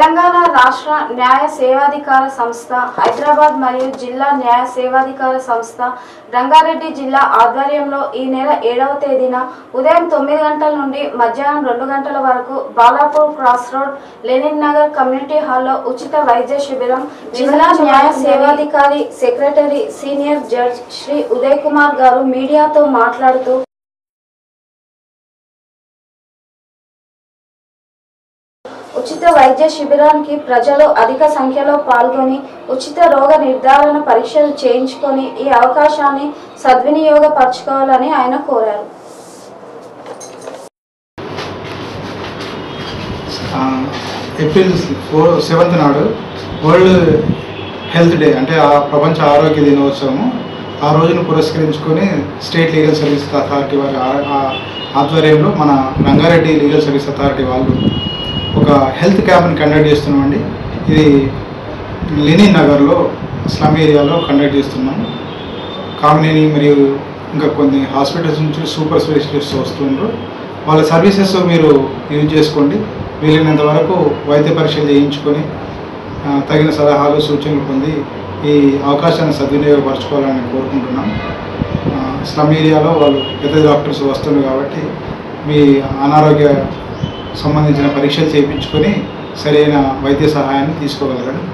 తెలంగాణ రాష్ట్ర న్యాయ సేవాధికార సంస్థ హైదరాబాద్ మరియు జిల్లా న్యాయ సేవాధికార సంస్థ రంగారెడ్డి జిల్లా ఆధ్వర్యంలో ఈ నెల ఏడవ తేదీన ఉదయం తొమ్మిది గంటల నుండి మధ్యాహ్నం రెండు గంటల వరకు Balapur cross road Lenin Nagar community హాల్లో ఉచిత వైద్య శిబిరం జిల్లా న్యాయ సేవాధికారి secretary senior judge Shri Uday Kumar గారు మీడియాతో మాట్లాడుతూ ఉచిత వైద్య శిబిరానికి ప్రజలు అధిక సంఖ్యలో పాల్గొని ఉచిత రోగ నిర్ధారణ పరీక్షలు చేయించుకొని ఈ అవకాశాన్ని సద్వినియోగపరచుకోవాలని ఆయన కోరారు. ఏప్రిల్ ఫోర్ సెవెంత్ నాడు వరల్డ్ హెల్త్ డే అంటే ఆ ప్రపంచ ఆరోగ్య దినోత్సవము. ఆ రోజును పురస్కరించుకొని స్టేట్ లీగల్ సర్వీస్ అథారిటీ వారి ఆ- ఆధ్వర్యంలో మన రంగారెడ్డి లీగల్ సర్వీస్ అథారిటీ వాళ్ళు ఒక హెల్త్ క్యాంప్ని కండక్ట్ చేస్తున్నామండి. ఇది లెనిన్ నగర్లో స్లమ్ ఏరియాలో కండక్ట్ చేస్తున్నాం. కామినేని మరియు ఇంకా కొన్ని హాస్పిటల్స్ నుంచి సూపర్ స్పెషలిస్ట్ వస్తుండ్రు. వాళ్ళ సర్వీసెస్ మీరు యూజ్ చేసుకోండి. వీలైనంత వరకు వైద్య పరీక్షలు చేయించుకొని తగిన సలహాలు సూచనలు పొంది ఈ అవకాశాన్ని సద్వినియోగపరచుకోవాలని కోరుకుంటున్నాం. స్లమ్ ఏరియాలో వాళ్ళు పెద్ద డాక్టర్స్ వస్తున్నారు కాబట్టి మీ అనారోగ్య సంబంధించిన పరీక్షలు చేయించుకొని సరైన వైద్య సహాయాన్ని తీసుకోగలగడం